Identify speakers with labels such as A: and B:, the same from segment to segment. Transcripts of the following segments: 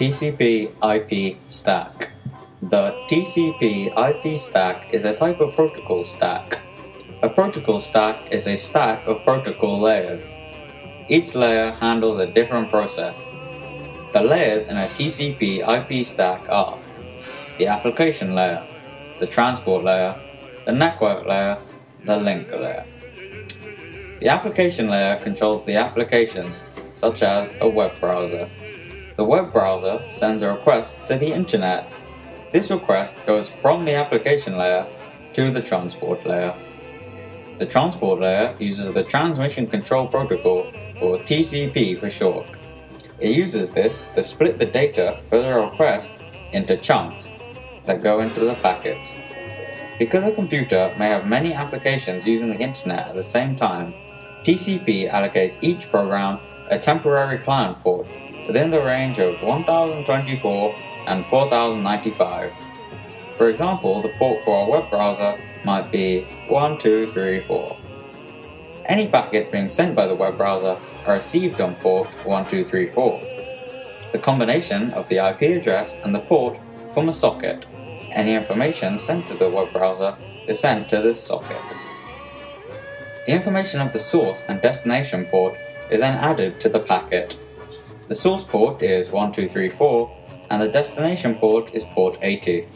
A: TCP IP stack. The TCP IP stack is a type of protocol stack. A protocol stack is a stack of protocol layers. Each layer handles a different process. The layers in a TCP IP stack are the application layer, the transport layer, the network layer, the link layer. The application layer controls the applications, such as a web browser. The web browser sends a request to the internet. This request goes from the application layer to the transport layer. The transport layer uses the Transmission Control Protocol, or TCP for short. It uses this to split the data for the request into chunks that go into the packets. Because a computer may have many applications using the internet at the same time, TCP allocates each program a temporary client port within the range of 1024 and 4095. For example, the port for a web browser might be 1234. Any packets being sent by the web browser are received on port 1234. The combination of the IP address and the port form a socket. Any information sent to the web browser is sent to this socket. The information of the source and destination port is then added to the packet. The source port is 1234 and the destination port is port 80.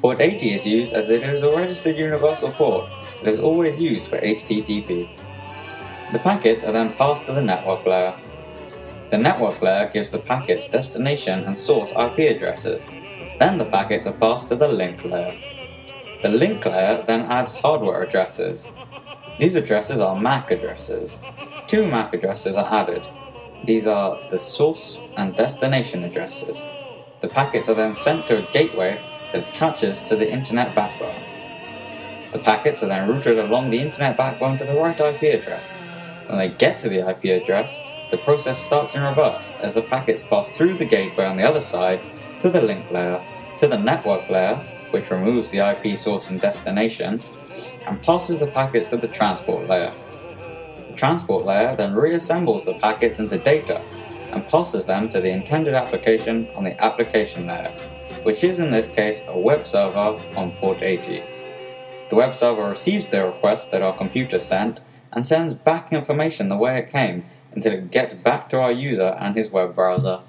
A: Port 80 is used as it is a registered universal port that is always used for HTTP. The packets are then passed to the network layer. The network layer gives the packets destination and source IP addresses. Then the packets are passed to the link layer. The link layer then adds hardware addresses. These addresses are MAC addresses. Two MAC addresses are added. These are the source and destination addresses. The packets are then sent to a gateway that attaches to the internet backbone. The packets are then routed along the internet backbone to the right IP address. When they get to the IP address, the process starts in reverse as the packets pass through the gateway on the other side to the link layer, to the network layer, which removes the IP source and destination, and passes the packets to the transport layer. The transport layer then reassembles the packets into data and passes them to the intended application on the application layer, which is in this case a web server on port 80. The web server receives the request that our computer sent and sends back information the way it came until it gets back to our user and his web browser.